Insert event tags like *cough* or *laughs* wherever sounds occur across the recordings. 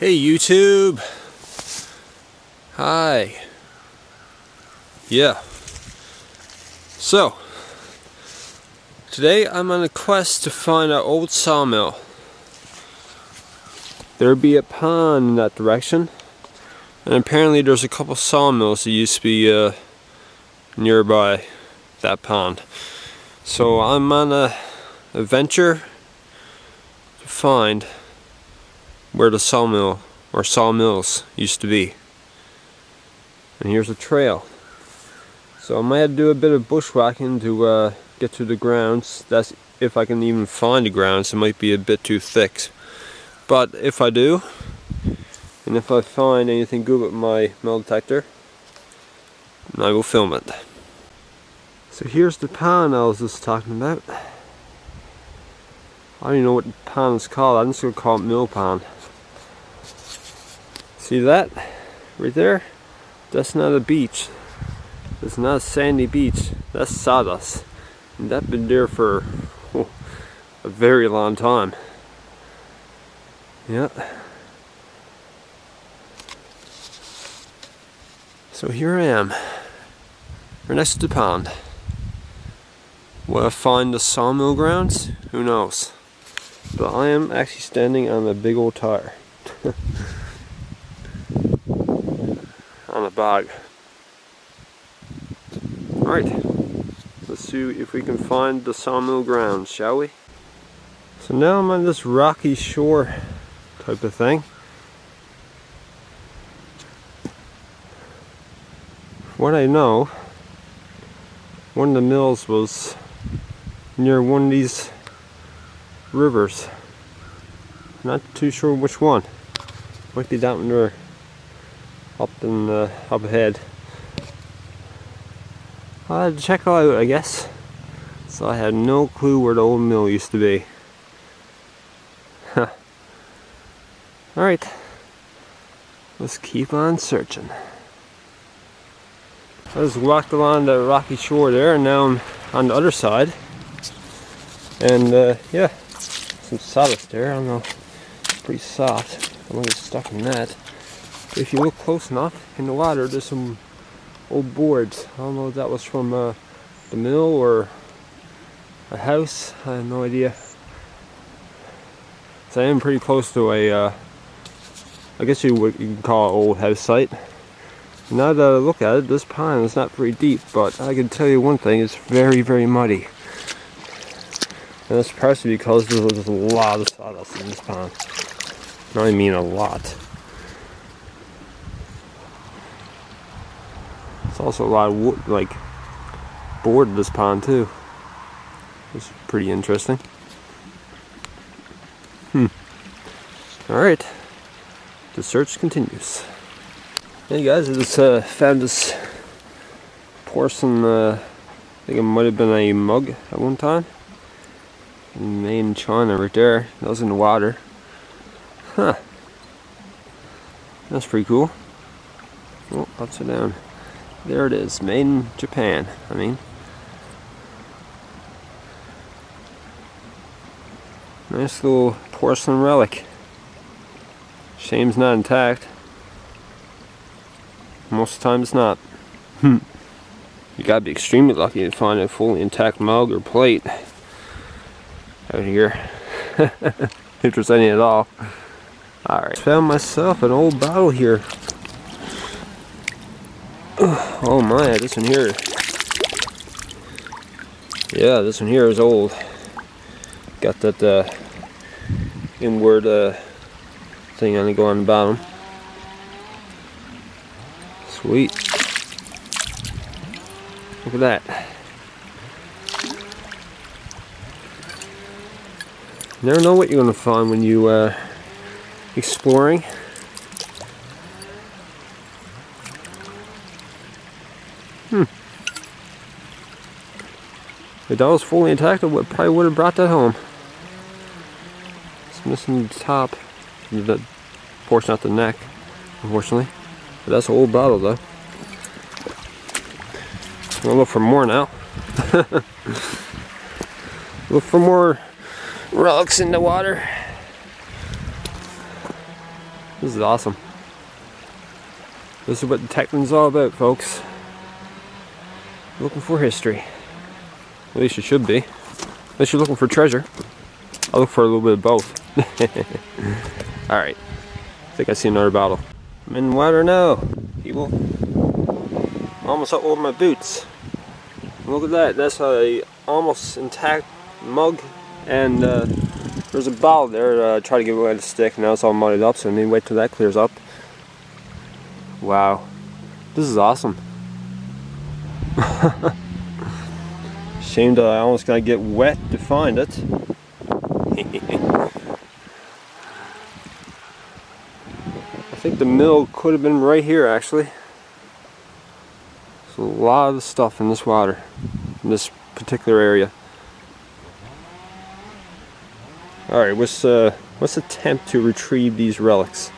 Hey YouTube! Hi! Yeah. So, today I'm on a quest to find an old sawmill. There'd be a pond in that direction, and apparently there's a couple sawmills that used to be uh, nearby that pond. So I'm on a adventure to find where the sawmill or sawmills used to be. And here's a trail. So I might have to do a bit of bushwhacking to uh, get to the grounds. That's if I can even find the grounds. It might be a bit too thick. But if I do, and if I find anything good with my metal detector, I will film it. So here's the pan I was just talking about. I don't even know what the pond is called. I'm just going to call it Mill Pond. See that? Right there? That's not a beach. It's not a sandy beach. That's sawdust. And that's been there for oh, a very long time. Yeah. So here I am. We're next to the pond. Will I find the sawmill grounds? Who knows? But I am actually standing on a big old tire. *laughs* on a bog. Alright, let's see if we can find the sawmill grounds, shall we? So now I'm on this rocky shore type of thing. What I know, one of the mills was near one of these rivers. Not too sure which one. Might be down there up in uh, up ahead. I had to check out, I guess. So I had no clue where the old mill used to be. Alright. Let's keep on searching. I just walked along the rocky shore there and now I'm on the other side. And uh, yeah, some sawdust there. I don't know, pretty soft. I'm gonna get stuck in that. If you look close enough in the water, there's some old boards. I don't know if that was from uh, the mill or a house. I have no idea. So I am pretty close to a, uh, I guess you would you call it old house site. Now that I look at it, this pond is not very deep, but I can tell you one thing, it's very, very muddy. And that's partially because there's a lot of sawdust in this pond. I mean a lot. Also a lot of wood, like board in this pond too. It's pretty interesting. Hmm. Alright. The search continues. Hey guys, I just uh, found this porcelain, uh, I think it might have been a mug at one time. In China right there. That was in the water. Huh. That's pretty cool. Oh, upside down. There it is, made in Japan, I mean. Nice little porcelain relic. Shame's not intact. Most of the time it's not. Hmm. you gotta be extremely lucky to find a fully intact mug or plate out here. *laughs* any at all. Alright, found myself an old bottle here. Oh my, this one here. Yeah, this one here is old. Got that uh, inward uh, thing on the go on the bottom. Sweet. Look at that. never know what you're going to find when you uh, exploring. If that was fully intact, I would, probably would have brought that home. It's missing the top, the portion out the neck, unfortunately. But that's an old bottle though. I'm gonna look for more now. *laughs* look for more relics in the water. This is awesome. This is what detectiving's all about, folks. Looking for history. At least you should be. Unless you're looking for treasure. I look for a little bit of both. *laughs* Alright. I think I see another bottle. I'm in water now, people. Almost up over my boots. Look at that. That's a almost intact mug and uh, there's a bottle there uh, try to give away the stick now it's all muddied up so I need to wait till that clears up wow this is awesome *laughs* shame that I almost gotta get wet to find it *laughs* I think the mill could have been right here actually there's a lot of stuff in this water in this particular area Alright, let's, uh, let's attempt to retrieve these relics.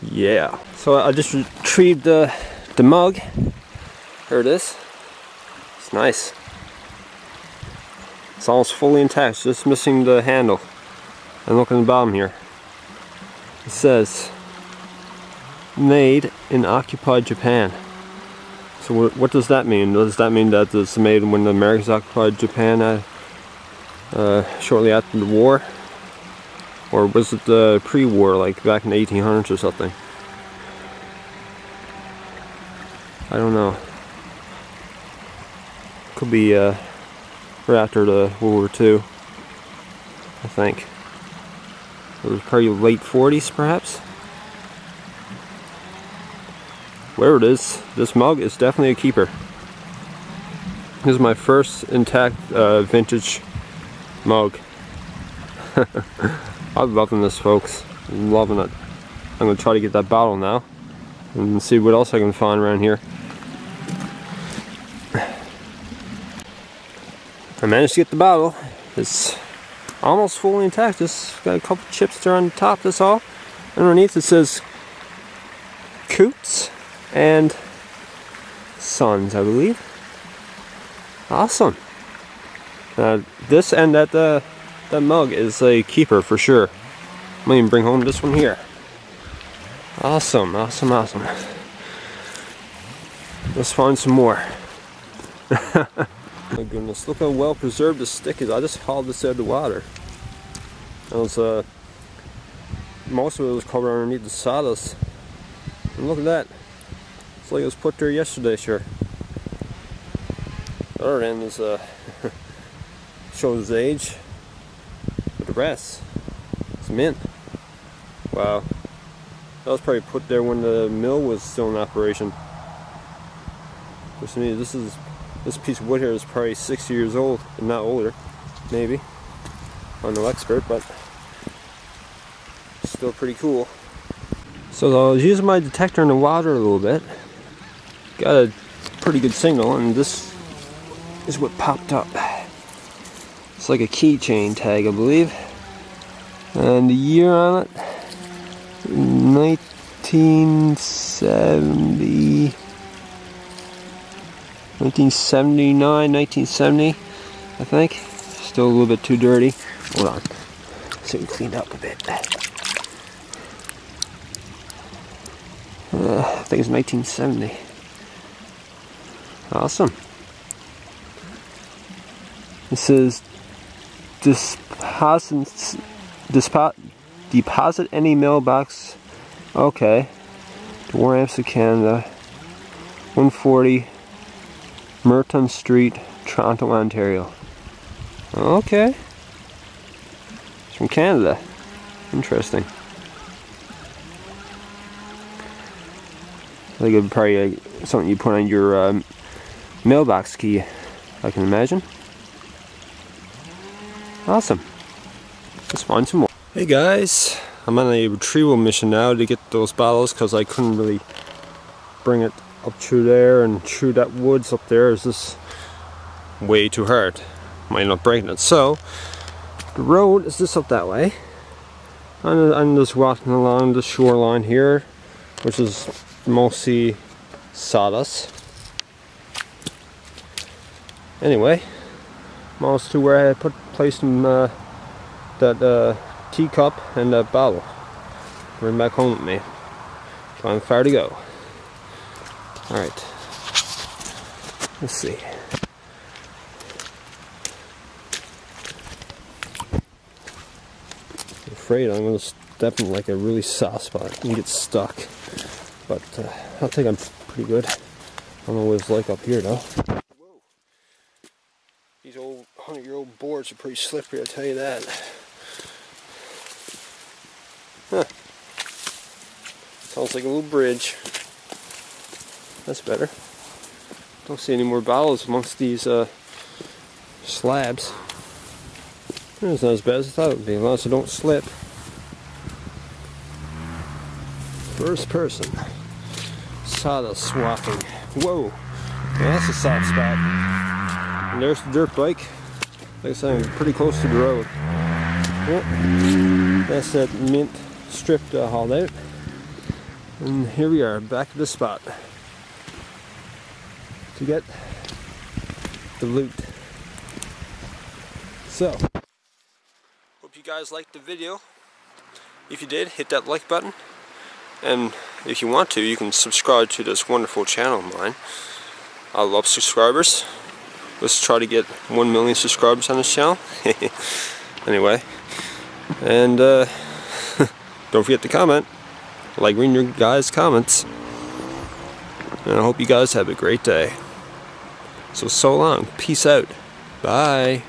Yeah. So I just retrieved uh, the mug. Here it is. Nice. It's almost fully intact, just missing the handle. And look at the bottom here. It says, made in occupied Japan. So what, what does that mean? Does that mean that it's made when the Americans occupied Japan? Uh, uh, shortly after the war? Or was it the pre-war, like back in the 1800s or something? I don't know. Could be uh, right after the World War II, I think. It was probably late 40s, perhaps? Where it is, this mug is definitely a keeper. This is my first intact uh, vintage mug. *laughs* I'm loving this folks. I'm loving it. I'm gonna try to get that bottle now and see what else I can find around here. I managed to get the bottle. It's almost fully intact. Just got a couple chips there on the top, that's all. Underneath it says Coots and Sons, I believe. Awesome. Uh, this and that uh, that mug is a keeper for sure. I'm even bring home this one here. Awesome, awesome, awesome. Let's find some more. *laughs* My goodness, look how well preserved this stick is. I just hauled this out of the water. It was, uh, most of it was covered underneath the sawdust. And look at that. It's like it was put there yesterday, sure. The other end is, uh, *laughs* shows his age. But the rest, it's mint. Wow. That was probably put there when the mill was still in operation. Which this is this piece of wood here is probably 60 years old, and not older, maybe. I'm no expert, but still pretty cool. So I was using my detector in the water a little bit. Got a pretty good signal, and this is what popped up. It's like a keychain tag, I believe. And the year on it, 1970, 1979, 1970, I think. Still a little bit too dirty. Hold on. See if we cleaned up a bit. Uh, I think it's 1970. Awesome. This is deposit, deposit, any mailbox. Okay. War Amps Canada. 140 Merton Street, Toronto, Ontario. Okay. It's from Canada. Interesting. I think it'd probably uh, something you put on your um, mailbox key, I can imagine. Awesome. Let's find some more. Hey guys, I'm on a retrieval mission now to get those bottles because I couldn't really bring it up through there and through that woods up there is just way too hard. Might not up breaking it. So, the road is just up that way. I'm, I'm just walking along the shoreline here, which is mostly sawdust. Anyway, I'm almost to where I put placed in uh, that uh, teacup and that bottle. bring back home with me. I'm far to go. Alright. Let's see. I'm afraid I'm going to step in like a really soft spot and get stuck. But uh, I think I'm pretty good. I don't know what it's like up here though. Whoa. These old 100 year old boards are pretty slippery, I'll tell you that. Huh. Sounds like a little bridge. That's better. Don't see any more bottles amongst these uh, slabs. It's not as bad as I thought it would be, as I don't slip. First person. Saw the swapping. Whoa! Yeah, that's a soft spot. And there's the dirt bike. Like I said, I'm pretty close to the road. That's that mint strip uh, hauled out. And here we are, back at the spot to get the loot. So, hope you guys liked the video. If you did, hit that like button. And if you want to, you can subscribe to this wonderful channel of mine. I love subscribers. Let's try to get 1 million subscribers on this channel. *laughs* anyway, and uh, *laughs* don't forget to comment. Like reading your guys' comments. And I hope you guys have a great day. So, so long. Peace out. Bye.